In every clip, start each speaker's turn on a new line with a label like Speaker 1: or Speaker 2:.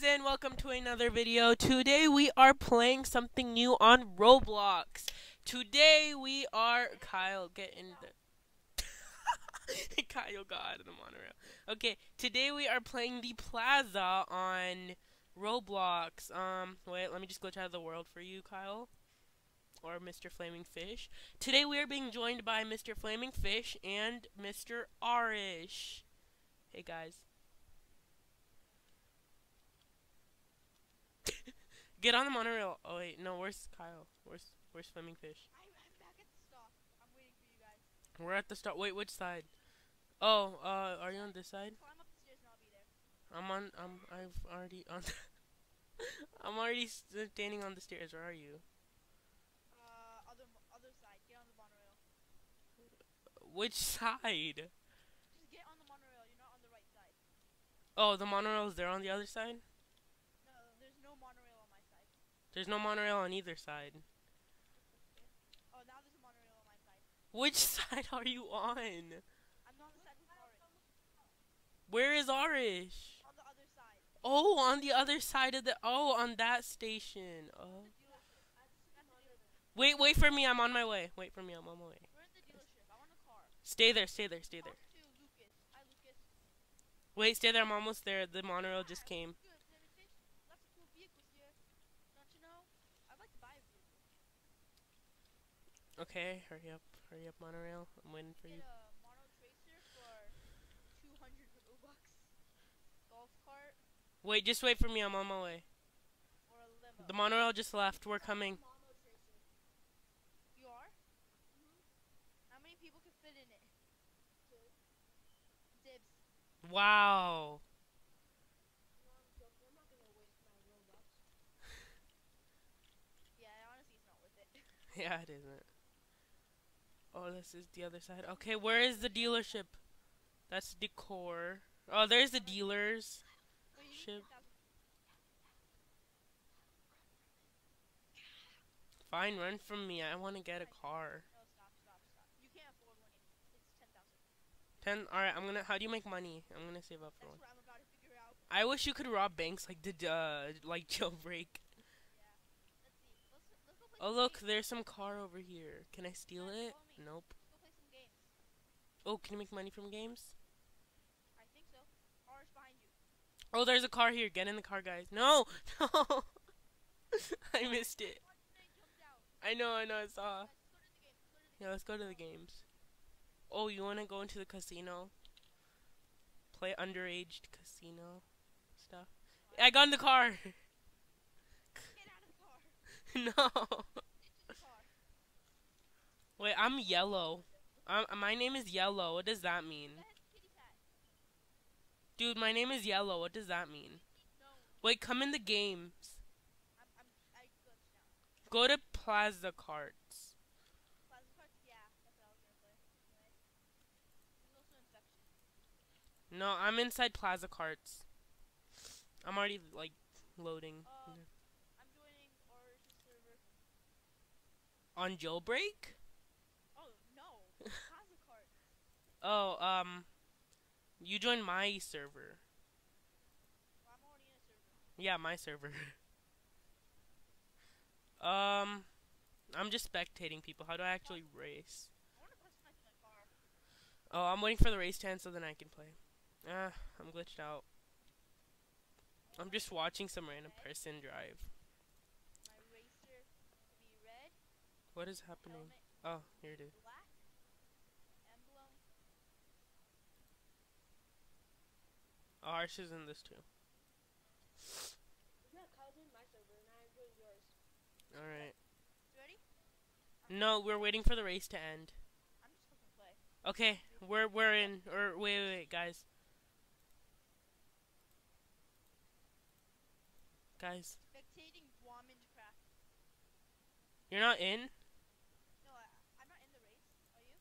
Speaker 1: guys and welcome to another video. Today we are playing something new on Roblox. Today we are Kyle get in the Kyle got out of the monorail. Okay, today we are playing the plaza on Roblox. Um wait, let me just glitch out of the world for you, Kyle. Or Mr. Flaming Fish. Today we are being joined by Mr. Flaming Fish and Mr. Arish. Hey guys. Get on the monorail. Oh wait, no, where's Kyle? Where's where's Flaming Fish?
Speaker 2: I'm, I'm back at the stop. I'm waiting for you guys.
Speaker 1: We're at the stop. Wait, which side? Oh, uh, are you on this side?
Speaker 2: Climb up the stairs and I'll be there.
Speaker 1: I'm on. I'm. I've already on. I'm already standing on the stairs. Where are you?
Speaker 2: Uh, other other side. Get on the monorail.
Speaker 1: Which side?
Speaker 2: Just get on the monorail. You're not on the right side.
Speaker 1: Oh, the monorail's there on the other side.
Speaker 2: No, there's no monorail on my side.
Speaker 1: There's no monorail on either side.
Speaker 2: Oh, now there's a monorail on my side.
Speaker 1: Which side are you on?
Speaker 2: I'm on the side with Orange.
Speaker 1: Where is Arish?
Speaker 2: On the other side.
Speaker 1: Oh, on the other side of the. Oh, on that station. Oh.
Speaker 2: The dealership. At the dealership.
Speaker 1: Wait, wait for me. I'm on my way. Wait for me. I'm on my way.
Speaker 2: We're at the dealership. I want a car.
Speaker 1: Stay there. Stay there. Stay there.
Speaker 2: Lucas. Lucas.
Speaker 1: Wait, stay there. I'm almost there. The monorail just came.
Speaker 2: Good. Flaming fish. Lots of cool vehicles here. Don't you know? I'd like to buy a vehicle.
Speaker 1: Okay, hurry up. Hurry up, monorail. I'm waiting for you.
Speaker 2: Get a mono tracer for 200 Robux. Golf cart
Speaker 1: Wait, just wait for me. I'm on my way.
Speaker 2: or a limo.
Speaker 1: The monorail just left. We're coming.
Speaker 2: You are? Mm-hmm. How many people can fit in it? Dibs.
Speaker 1: Wow.
Speaker 2: Yeah, honestly, it's not worth it.
Speaker 1: Yeah, it isn't. Oh, this is the other side. Okay, where is the dealership? That's decor. Oh, there's the dealers.
Speaker 2: Wait, you need
Speaker 1: Ship. Fine, run from me. I want to get a car.
Speaker 2: No, stop, stop, stop. You can't afford one. It's, it's 10,000.
Speaker 1: Ten. All right, I'm gonna. How do you make money? I'm gonna save up for
Speaker 2: That's
Speaker 1: one.
Speaker 2: what I'm about to figure out.
Speaker 1: I wish you could rob banks like the uh, like jailbreak.
Speaker 2: Yeah. Let's see. Let's, let's
Speaker 1: Oh look, there's some car over here. Can I steal it? Nope.
Speaker 2: Go play some games.
Speaker 1: Oh, can you make money from games?
Speaker 2: I think so. Ours behind you.
Speaker 1: Oh, there's a car here. Get in the car, guys. No, no. I missed it.
Speaker 2: Watch the thing jumped out.
Speaker 1: I know, I know. I saw.
Speaker 2: Guys, let's go to the game. Let's go to the
Speaker 1: Yeah, let's go to the games. Oh, you wanna go into the casino? Play underage casino stuff. I got in the car.
Speaker 2: Get out of the car.
Speaker 1: no.
Speaker 2: Into the car.
Speaker 1: Wait, I'm yellow. Um, my name is yellow. What does that mean?
Speaker 2: That has a kitty cat.
Speaker 1: Dude, my name is yellow. What does that mean? Wait, come in the games.
Speaker 2: I'm, I'm, I glitched now.
Speaker 1: Go to Plaza Carts.
Speaker 2: Cards? Yeah, that's what I was gonna play. Anyway. There's also infection.
Speaker 1: No, I'm inside Plaza Carts. I'm already like loading
Speaker 2: Uh, I'm joining Origin server.
Speaker 1: on jailbreak.
Speaker 2: Oh no, Plasma card.
Speaker 1: Oh, um, you joined my server.
Speaker 2: Well, I'm already in a server.
Speaker 1: Yeah, my server. um, I'm just spectating people. How do I actually race?
Speaker 2: I want to customize my car.
Speaker 1: Oh, I'm waiting for the race to end so then I can play. Ah, I'm glitched out. I'm just watching some random person drive.
Speaker 2: My racer be red,
Speaker 1: What is happening? Oh, here it is. Oh, ours is in this too.
Speaker 3: Yeah, Kyle joined my server and I joined yours.
Speaker 1: All right.
Speaker 2: Ready?
Speaker 1: No, we're waiting for the race to end.
Speaker 2: I'm just looking play.
Speaker 1: Okay, we're we're in. Or wait, wait, wait, guys. Guys,
Speaker 2: Spectating Dwamond
Speaker 1: you're not in?
Speaker 2: No, I, I'm not in the race. Are you?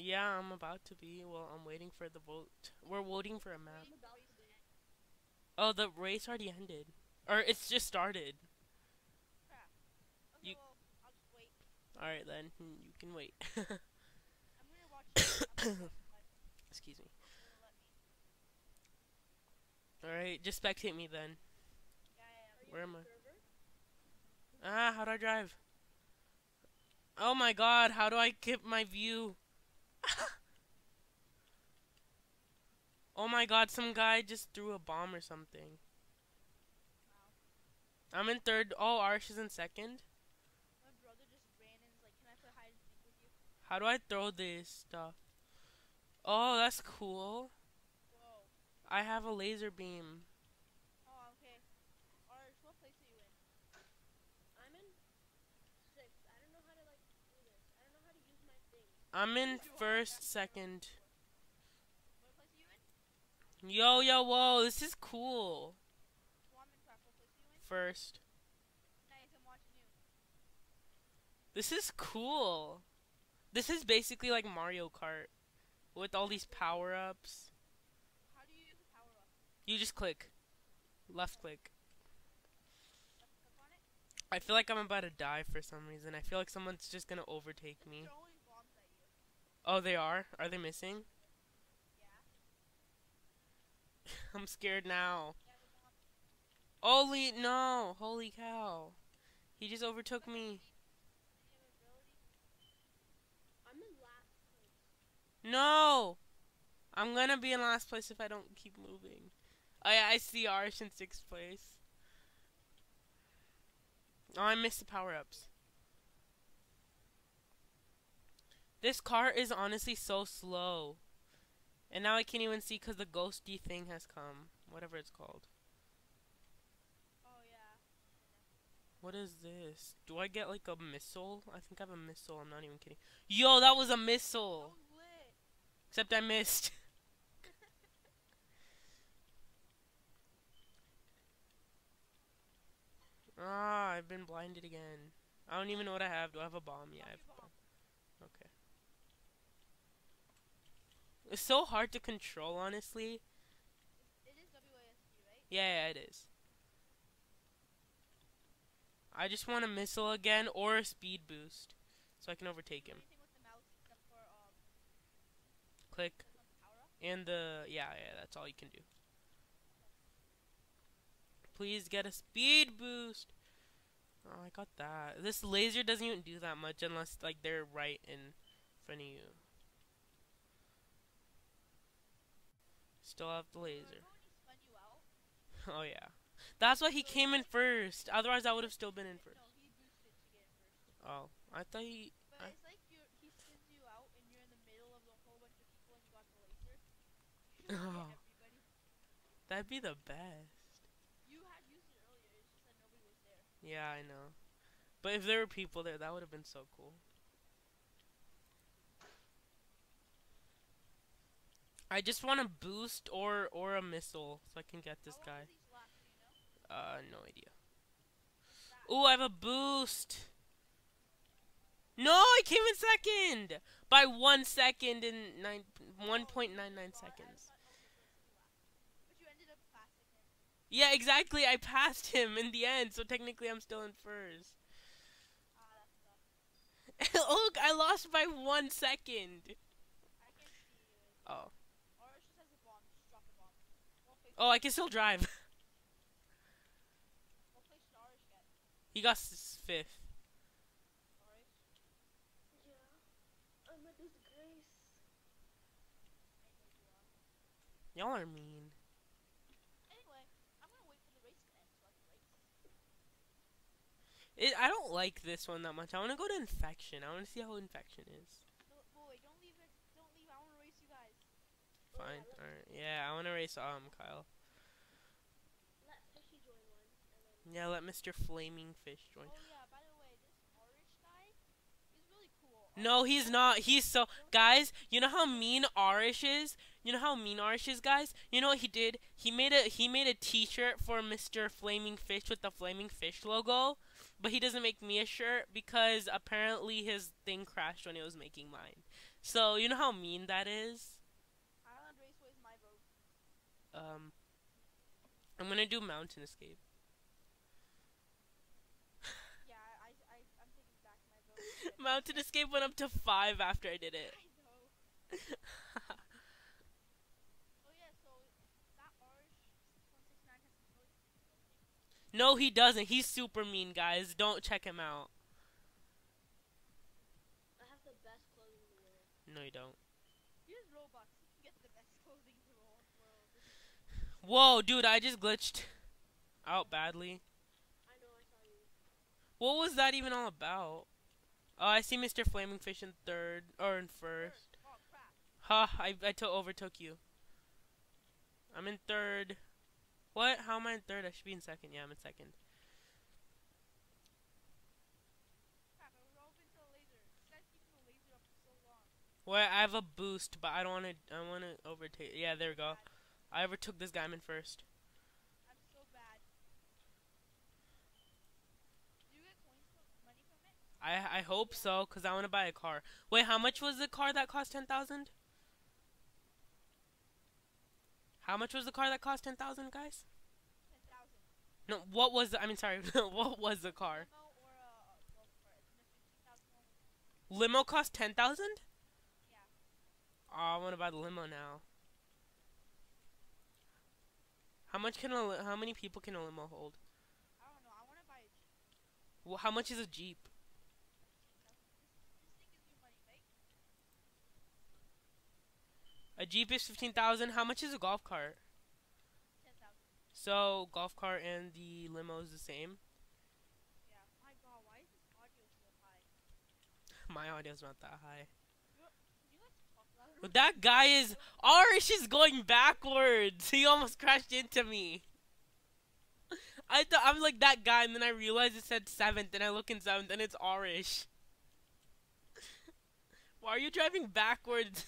Speaker 1: Yeah, I'm about to be. Well, I'm waiting for the vote. We're voting for a map.
Speaker 2: Waiting for the race to end.
Speaker 1: Oh, the race already ended. Or it's just started.
Speaker 2: Crap. Okay,
Speaker 1: You-
Speaker 2: well, I'll just wait.
Speaker 1: Alright then, hmm, you can wait.
Speaker 2: I'm gonna watch. I'm gonna watch live.
Speaker 1: Excuse me.
Speaker 2: It's gonna let me.
Speaker 1: Alright, just spectate me then. Where am I?
Speaker 3: server?
Speaker 1: Ah, how do I drive? Oh my god, how do I keep my view? oh my god, some guy just threw a bomb or something.
Speaker 2: Wow.
Speaker 1: I'm in third. Oh, Arsh is in second.
Speaker 2: My brother just ran and was like, "Can I play hide and seek with you?"
Speaker 1: How do I throw this stuff? Oh, that's cool.
Speaker 2: Whoa.
Speaker 1: I have a laser beam.
Speaker 2: Oh, okay. Arch, what place are you in?
Speaker 3: I'm in sixth. I don't know how to like do this. I don't know how to use my thing.
Speaker 1: I'm in first,
Speaker 2: back.
Speaker 1: second.
Speaker 2: What place are you in?
Speaker 1: Yo, yo, whoa, this is cool. First. This is cool. This is basically like Mario Kart with all these power ups.
Speaker 2: How do you use the power up?
Speaker 1: You just click. Left click. I feel like I'm about to die for some reason. I feel like someone's just gonna overtake me. Oh, they are? Are they missing?
Speaker 2: Yeah.
Speaker 1: I'm scared now. Holy, no. Holy cow. He just overtook me. No! I'm gonna be in last place if I don't keep moving. Oh yeah, I see Arsh in sixth place. Oh, I missed the power ups. This car is honestly so slow. And now I can't even see because the ghosty thing has come. Whatever it's called.
Speaker 2: Oh, yeah.
Speaker 1: What is this? Do I get like a missile? I think I have a missile. I'm not even kidding. Yo, that was a missile! Except I missed. Ah, I've been blinded again. I don't even know what I have. Do I have a bomb? Yeah, I have a bomb. Okay. It's so hard to control, honestly.
Speaker 2: It is WASD, right?
Speaker 1: Yeah, yeah, it is. I just want a missile again or a speed boost so I can overtake him.
Speaker 2: Anything with the mouse except for um,
Speaker 1: Click
Speaker 2: click on the power up?
Speaker 1: and the yeah, yeah, that's all you can do. Please get a speed boost. Oh, I got that. This laser doesn't even do that much unless like they're right in front of you. Still have the laser.
Speaker 2: Remember when he spun you out?
Speaker 1: Oh yeah. That's why he came in first. Otherwise I would have still been in first.
Speaker 2: No, he boosted to get in first.
Speaker 1: Oh, I thought he I-
Speaker 2: it's like you he spins you out and you're in the middle of a whole bunch of people and you got the laser. You just
Speaker 1: Oh. that'd be the best.
Speaker 2: You had used it earlier, it's just that nobody was there.
Speaker 1: Yeah, I know. But if there were people there, that would have been so cool. I just want a boost or or a missile so I can get this guy. Uh, no idea. Ooh, I have a boost. No, I came in second by one second in nine one point nine nine seconds. Yeah, exactly. I passed him in the end, so technically I'm still in first. Look, I lost by one second.
Speaker 2: I can't see you.
Speaker 1: Oh,
Speaker 2: Or it just has a bomb. Just drop a bomb. What place,
Speaker 1: oh, I can still drive. he got fifth. Y'all are mean.
Speaker 2: Anyway, I'm gonna wait for the race to end so I can race.
Speaker 1: It, I don't like this one that much. I want to go to infection. I want to see how infection is.
Speaker 2: No, boy, don't leave it. Don't leave. I wanna race you guys.
Speaker 3: Oh,
Speaker 1: Fine. All right. Yeah, I want to race um Kyle.
Speaker 3: Let Fishy join one,
Speaker 1: Yeah, let Mr. Flaming Fish join.
Speaker 2: Oh yeah, by the way, this Arish guy, really cool.
Speaker 1: No, he's not. He's so guys. You know how mean Arish is. You know how mean Arish is, guys. You know what he did? He made a he made a T-shirt for Mr. Flaming Fish with the Flaming Fish logo, but he doesn't make me a shirt because apparently his thing crashed when it was making mine. So you know how mean that is.
Speaker 2: Highland Raceway is my vote.
Speaker 1: Um, I'm gonna do Mountain Escape.
Speaker 2: Yeah, I, I, I'm taking back my vote.
Speaker 1: Mountain Escape went up to five after I did it.
Speaker 2: I know. Oh yeah, so that Arish 169 has some really
Speaker 1: No, he doesn't. He's super mean, guys. Don't check him out.
Speaker 3: I have the best clothing in the world.
Speaker 1: No, you don't.
Speaker 2: Use Robux. You can get the best clothing in the world. world.
Speaker 1: Whoa, dude, I just glitched out badly.
Speaker 3: I know I.
Speaker 1: What was that even all about? Oh, I see Mr. Flaming Fish in third or in first. Ha! I I to- overtook you. I'm in third. What? How am I in third? I should be in second. Yeah, I'm in second. Well, I have a boost, but I don't want to. I want to overtake. Yeah, there we go. I overtook this guy. I'm first.
Speaker 2: I'm so bad. Do you get coins from money from it?
Speaker 1: I I hope so, cause I want to buy a car. Wait, how much was the car that cost ten thousand? How much was the car that cost ten thousand, guys?
Speaker 2: Ten thousand.
Speaker 1: No, what was the, I mean, sorry, what was the car?
Speaker 2: Limo or a golf cart? Isn't it fifteen thousand one?
Speaker 1: Limo cost ten thousand?
Speaker 2: Yeah.
Speaker 1: Oh, I want to buy the limo now. How much can a how many people can a limo hold?
Speaker 2: I don't know. I want to buy a Jeep.
Speaker 1: Well, how much is a jeep?
Speaker 2: This, this thing gives you money, right?
Speaker 1: A jeep is fifteen thousand. How much is a golf cart?
Speaker 2: Ten thousand.
Speaker 1: So golf cart and the limo is the same.
Speaker 2: Yeah. My God, why is this audio so high?
Speaker 1: My audio's not that high.
Speaker 2: Can you guys talk louder?
Speaker 1: But that guy is Arish is going backwards. He almost crashed into me. I thought I'm like that guy, and then I realized it said seventh, and I look in seventh, and it's Arish. Why are you driving backwards?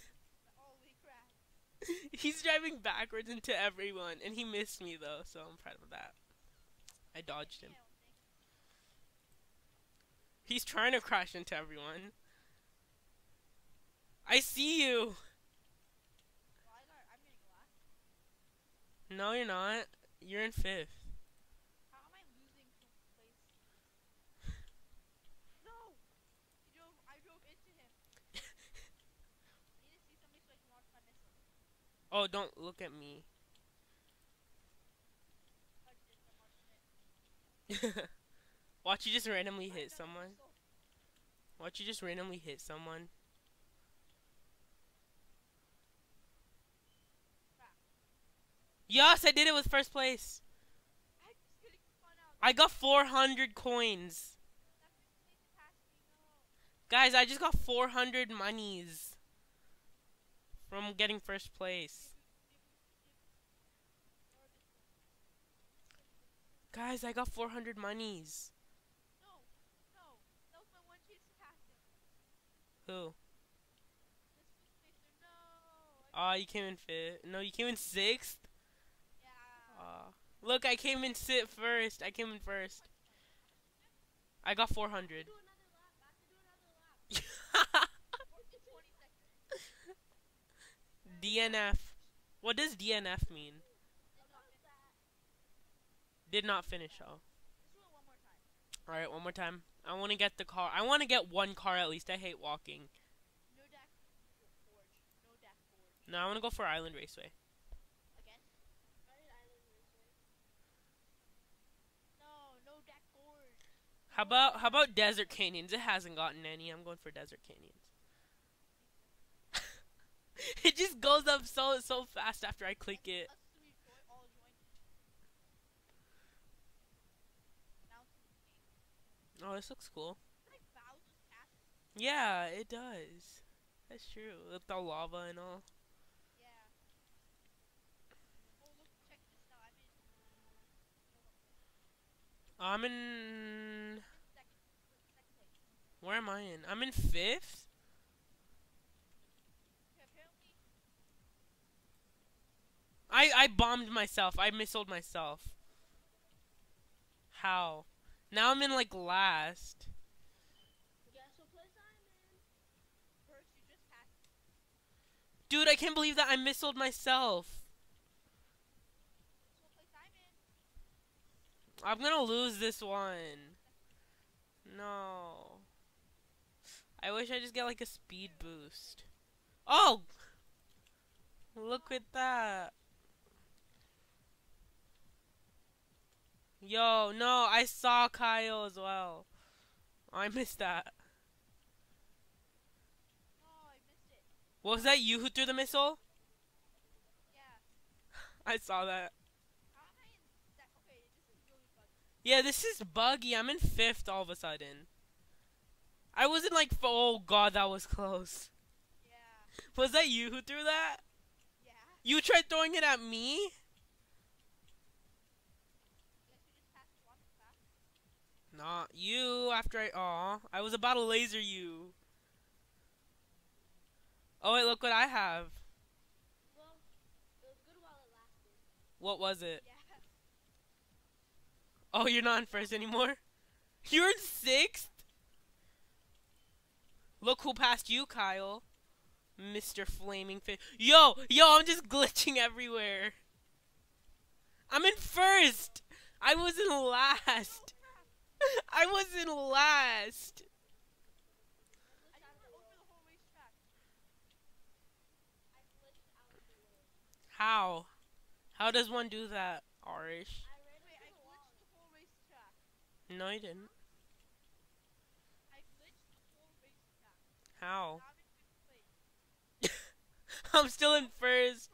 Speaker 1: He's driving backwards into everyone, and he missed me though, so I'm proud of that. I dodged him. He's trying to crash into everyone. I see you.
Speaker 2: Well, I got, I'm getting last.
Speaker 1: No, you're not. You're in fifth.
Speaker 2: How am I losing place? no! He drove, I drove into him. I need to see somebody so I can launch my missile.
Speaker 1: Oh, don't look at me.
Speaker 2: Touched it, I'm launching it.
Speaker 1: Watch you just randomly hit someone. Watch you just randomly hit someone. Yes, I did it with first place. I got 400 coins. Guys, I just got 400 monies from getting first place. Guys, I got 400 monies. Who?
Speaker 2: I-
Speaker 1: Aw, you came in fifth. No, you came in sixth. Aw. Look, I came in sit first. I came in first. I got 400.
Speaker 3: Do another lap. I have to do another lap.
Speaker 2: Or it's 20 seconds.
Speaker 1: DNF. What does DNF mean?
Speaker 2: Did not finish.
Speaker 1: Did not finish. Oh.
Speaker 2: It one more time.
Speaker 1: All right, one more time. I want to get the car. I want to get one car at least. I hate walking.
Speaker 2: No deck forge. No deck forge.
Speaker 1: No, I want to go for Island Raceway.
Speaker 2: Again?
Speaker 3: I did Island Raceway.
Speaker 2: No, no deck forge.
Speaker 1: How about how about Desert Canyons? It hasn't gotten any. I'm going for Desert Canyons. it just goes up so so fast after I click it. Oh, this looks cool. Yeah, it does. That's true. With the lava and all.
Speaker 2: Yeah. Oh look, check this now. I'm in.
Speaker 1: Where am I in? I'm in fifth. I I bombed myself. I missiled myself. How? Now I'm in like last. Dude, I can't believe that I missiled myself.
Speaker 2: Guess what place I'm in?
Speaker 1: I'm gonna lose this one. No. I wish I just get like a speed boost. Oh! Look at that. Yo, no, I saw Kyle as well. I missed that.
Speaker 2: No, I missed it.
Speaker 1: Was that you who threw the missile?
Speaker 2: Yeah.
Speaker 1: I saw that.
Speaker 2: How am I in that? Okay, this is really buggy.
Speaker 1: Yeah, this is buggy. I'm in fifth all of a sudden. I wasn't like, f- oh god, that was close.
Speaker 2: Yeah.
Speaker 1: Was that you who threw that?
Speaker 2: Yeah.
Speaker 1: You tried throwing it at me?
Speaker 2: Yes, you just passed it on fast.
Speaker 1: Not you. After I, aw, I was about to laser you. Oh wait, look what I have.
Speaker 3: Well, it was good while it lasted.
Speaker 1: What was it? Oh, you're not in first anymore. You're in sixth. Look who passed you, Kyle. Mr. Flaming Fish. Yo, yo, I'm just glitching everywhere. I'm in first. I was in last. I was in last. How? How does one do that, Arish?
Speaker 3: I ran
Speaker 2: Wait, I
Speaker 3: into the wall.
Speaker 2: glitched the whole racetrack.
Speaker 1: No, you didn't.
Speaker 2: I glitched the whole racetrack.
Speaker 1: How?
Speaker 2: I'm in fifth place.
Speaker 1: I'm still in first.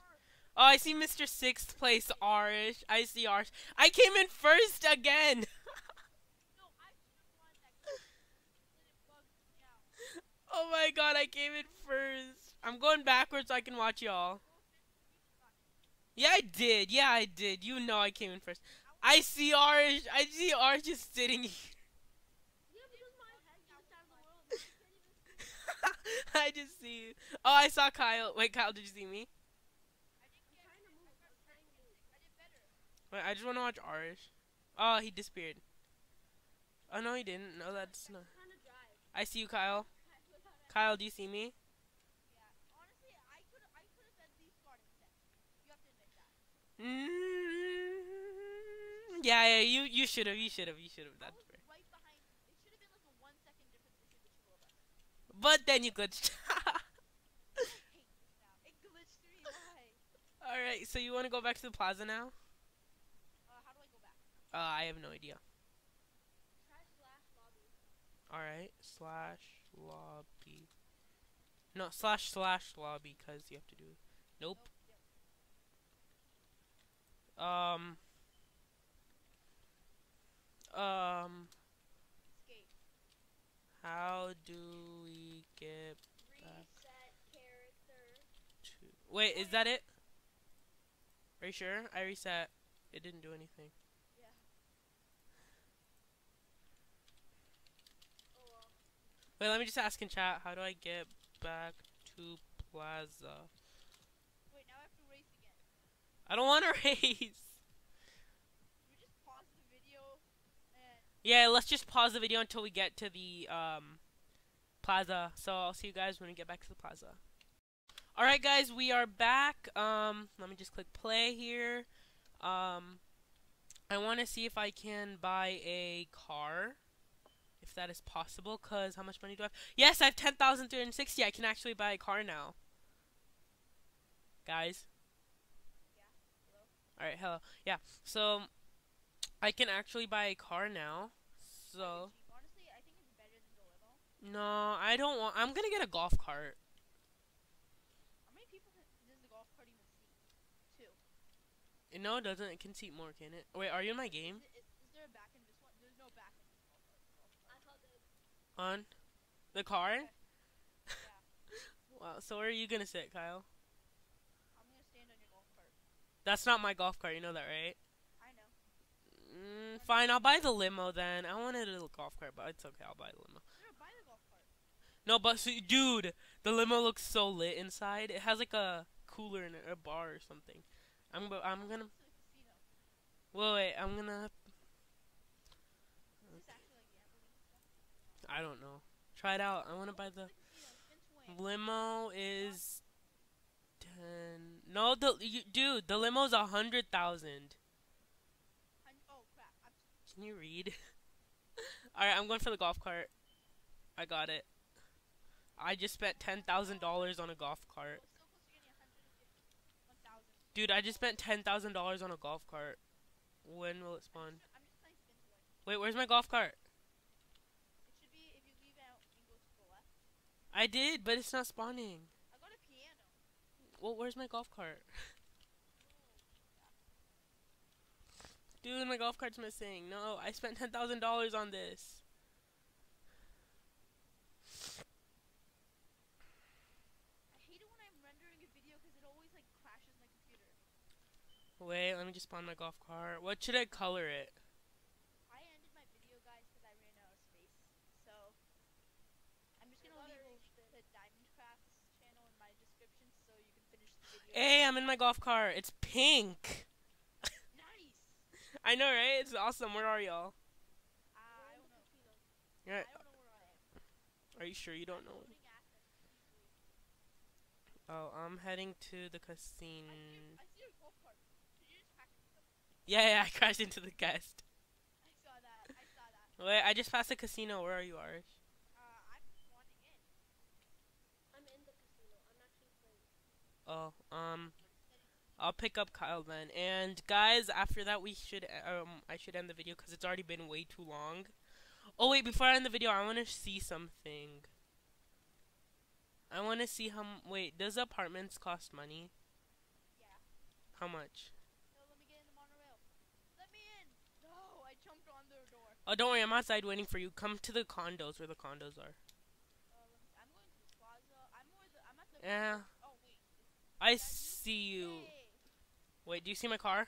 Speaker 1: Oh, I see Mr. Sixth place, Arish. I see Arish. I came in first again.
Speaker 2: No, I should have won that it bugged me out.
Speaker 1: oh my god, I came in first. I'm going backwards so I can watch y'all.
Speaker 2: Go fifth, you got it.
Speaker 1: Yeah, I did. Yeah, I did. You know I came in first. I see Arish. I see Arish just sitting here.
Speaker 3: Yeah, because my head glitched out of the world. You can't even see.
Speaker 1: I just see you. Oh, I saw Kyle. Wait, Kyle, did you see me?
Speaker 2: I didn't get
Speaker 3: trying to
Speaker 2: it.
Speaker 3: move,
Speaker 2: I
Speaker 3: I'm
Speaker 2: got
Speaker 3: trying to move.
Speaker 2: I did better.
Speaker 1: Wait, I just want to watch Arish. Oh, he disappeared. Oh no, he didn't. No, that's not.
Speaker 3: Trying to drive.
Speaker 1: I see you, Kyle. Kyle, do you see me?
Speaker 2: Yeah. Honestly, I could I could have at least got instead. You have to admit that.
Speaker 1: Mm, yeah, yeah, you you should have, you should have, you should have. That's fair.
Speaker 2: right behind you. It should have been like a one second difference between the two of us.
Speaker 1: But then you glitched.
Speaker 2: I hate this now. It glitched
Speaker 1: All right, so you want to go back to the plaza now?
Speaker 2: Uh, how do I go back?
Speaker 1: Uh, I have no idea.
Speaker 3: Try slash lobby.
Speaker 1: All right, slash lobby. No, slash slash lobby because you have to do. Nope.
Speaker 2: Yep.
Speaker 1: Um. Um.
Speaker 2: Escape.
Speaker 1: How do we get
Speaker 3: Reset character.
Speaker 1: to? Wait, is that it? Are you sure? I reset. It didn't do anything.
Speaker 2: Yeah.
Speaker 3: Oh well.
Speaker 1: Wait, let me just ask in chat. How do I get back to plaza?
Speaker 2: Wait, now I have to race again.
Speaker 1: I don't want to race.
Speaker 2: We just pause the video and
Speaker 1: Yeah, let's just pause the video until we get to the um plaza. So I'll see you guys when we get back to the plaza. All right, guys, we are back. Um, let me just click play here. Um, I want to see if I can buy a car, if that is possible. Cause how much money do I have? Yes, I have ten thousand three hundred sixty. I can actually buy a car now. Guys. All right, hello. Yeah, so I can actually buy a car now. So.
Speaker 2: Honestly, I think it's better than the limo.
Speaker 1: No, I don't want. I'm gonna get a golf cart.
Speaker 2: How many people does the golf cart even seat? Two.
Speaker 1: No, it doesn't. It can seat more, can it? Wait, are you in my game?
Speaker 2: Is, is, is there a back in this one? There's no back in this golf cart. Golf
Speaker 3: I
Speaker 2: cart.
Speaker 3: thought that.
Speaker 1: On the car?
Speaker 2: Yeah.
Speaker 1: Wow. So where are you gonna sit, Kyle?
Speaker 2: I'm gonna stand on your golf cart.
Speaker 1: That's not my golf cart. You know that, right? Mm, fine. I'll buy the limo then. I wanted a little golf cart, but it's okay. I'll buy the limo.
Speaker 2: Buy the golf cart.
Speaker 1: No, but so, dude, the limo looks so lit inside. It has like a cooler in it, a bar or something. I'm. I'm gonna.
Speaker 2: To the casino.
Speaker 1: Wait, wait. I'm gonna.
Speaker 2: Is this actually like gambling and stuff?
Speaker 1: I don't know. Try it out. I want to buy the.
Speaker 2: to casino. Spin to win.
Speaker 1: Limo is ten. No, the you, dude, the limo's a hundred thousand.
Speaker 2: Hun- Oh crap! I'm
Speaker 1: Can you read? All right, I'm going for the golf cart. I got it. I just spent ten thousand dollars on a golf cart,
Speaker 2: so close to getting 150. 1,000.
Speaker 1: dude. I just spent ten thousand dollars on a golf cart. When will it spawn? Wait, where's my golf cart?
Speaker 2: It should be if you leave out and go to the left.
Speaker 1: I did, but it's not spawning.
Speaker 2: I got a piano.
Speaker 1: Well, where's my golf cart? Dude, my golf cart's missing. No, I spent ten thousand dollars on this.
Speaker 2: I hate it when I'm rendering a video because it always like crashes my computer.
Speaker 1: Wait, let me just spawn my golf cart. What should I color it?
Speaker 2: I ended my video, guys, because I ran out of space. So I'm just gonna leave the Diamond Crafts channel in my description so you can finish the video.
Speaker 1: Hey, I'm in my golf cart. It's pink.
Speaker 2: Nice.
Speaker 1: I know, right? It's awesome. Where are y'all?
Speaker 2: Uh, I don't know.
Speaker 1: You're,
Speaker 2: I don't know where I am.
Speaker 1: are you sure you don't know?
Speaker 2: Loading assets, easily.
Speaker 1: Oh, I'm heading to the
Speaker 2: I
Speaker 1: casino.
Speaker 2: see, I see your golf cart. Did you just hack into them?
Speaker 1: Yeah, yeah, I crashed into the guest.
Speaker 2: I saw that. I saw that.
Speaker 1: Wait, I just passed the casino. Where are you, Arish?
Speaker 2: Uh, I'm spawning in.
Speaker 3: I'm in the casino. I'm actually playing.
Speaker 1: Oh, um, I'll pick up Kyle then. And guys, after that, we should um, I should end the video because it's already been way too long. Oh wait, before I end the video, I want to see something. I want to see how. Wait, does apartments cost money?
Speaker 2: Yeah.
Speaker 1: How much?
Speaker 2: No, let me get in the monorail. Let me in. No, I jumped on their door.
Speaker 1: Oh, don't worry, I'm outside waiting for you. Come to the condos where the condos are.
Speaker 2: Uh, I'm going to the plaza. I'm the. I'm at the.
Speaker 1: Yeah.
Speaker 2: Oh wait.
Speaker 1: I see you.
Speaker 2: Hey.
Speaker 1: Wait, do you see my car?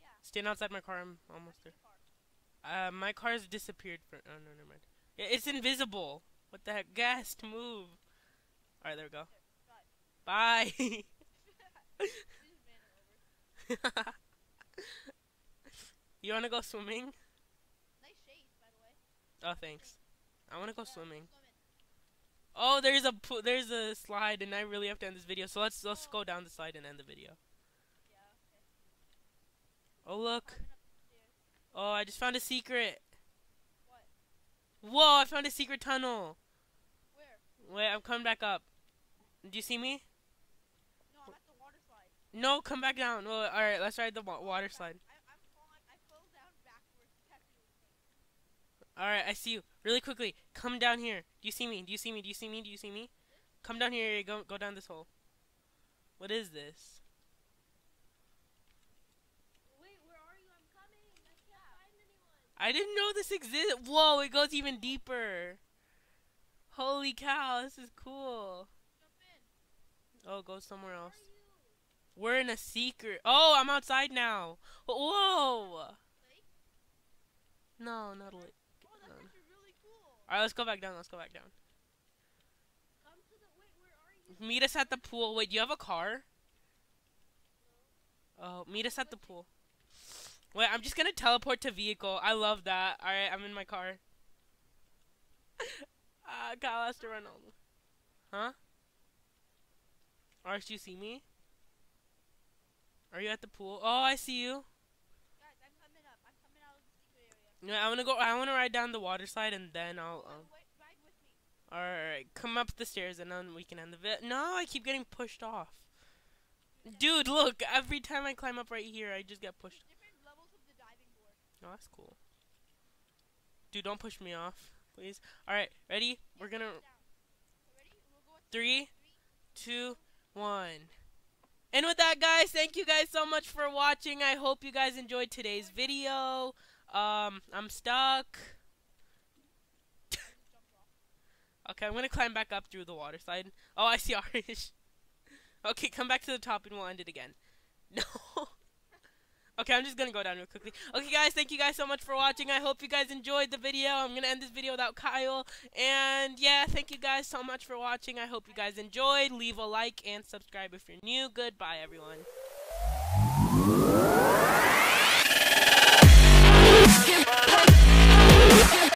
Speaker 2: Yeah.
Speaker 1: Stand outside my car. I'm almost there.
Speaker 2: Car.
Speaker 1: Uh, my car's disappeared for. Oh no, never mind. It's invisible. What the heck? Guest, move. All right, there we go. Bye.
Speaker 2: we just ran it over.
Speaker 1: you wanna go swimming?
Speaker 2: Nice shades, by the way.
Speaker 1: Oh, thanks. I wanna go swimming.
Speaker 2: swimming.
Speaker 1: Oh, there's a there's a slide, and I really have to end this video. So let's let's go down the slide and end the video. Oh look.
Speaker 2: I went up the stairs.
Speaker 1: Oh, I just found a secret.
Speaker 2: What?
Speaker 1: Whoa, I found a secret tunnel.
Speaker 2: Where?
Speaker 1: Wait, I'm coming back up. Do you see me?
Speaker 2: No, I'm at the water slide.
Speaker 1: No, come back down. Well, all right, let's ride the wa- water slide.
Speaker 2: I, I'm falling. I fell down backwards. Catching with me.
Speaker 1: All right, I see you. Really quickly, come down here. Do you see me? Do you see me? Do you see me? Do you see me? Come down here. Go go down this hole. What is this?
Speaker 3: Wait, where are you? I'm coming. I can't find anyone.
Speaker 1: I didn't know this existed. Whoa, it goes even deeper. Holy cow, this is cool. Oh, go somewhere else. We're in a secret. Oh, I'm outside now. Whoa.
Speaker 2: Lake?
Speaker 1: No, not a lake.
Speaker 2: Oh, that's really cool.
Speaker 1: All right, let's go back down. Let's go back down.
Speaker 3: The. Wait, where are you?
Speaker 1: Meet us at the pool. Wait, do you have a car? Oh, meet us at the pool. Wait, I'm just gonna teleport to vehicle. I love that. All right, I'm in my car. Ah, Kyle has to run over. Huh? Arch, do you see me? Are you at the pool? Oh, I see you.
Speaker 2: Guys, I'm coming up. I'm coming out of the secret area.
Speaker 1: Yeah, I wanna go. I wanna ride down the water slide and then I'll. Um,
Speaker 2: wait, ride with me.
Speaker 1: all right, come up the stairs and then we can end the vid. No, I keep getting pushed off. Dude, look! Every time I climb up right here, I just get pushed.
Speaker 2: There's different levels of the diving board.
Speaker 1: Oh, that's cool. Dude, don't push me off, please. Alright, ready? We're gonna. Three, two, one. And with that, guys, thank you guys so much for watching. I hope you guys enjoyed today's video. Um, I'm stuck. Okay, I'm gonna climb back up through the water slide. Oh, I see Arish. Okay, come back to the top and we'll end it again. No. Okay, I'm just gonna go down real quickly. Okay, guys, thank you guys so much for watching. I hope you guys enjoyed the video. I'm gonna end this video without Kyle. And yeah, thank you guys so much for watching. I hope you guys enjoyed. Leave a like and subscribe if you're new. Goodbye, everyone.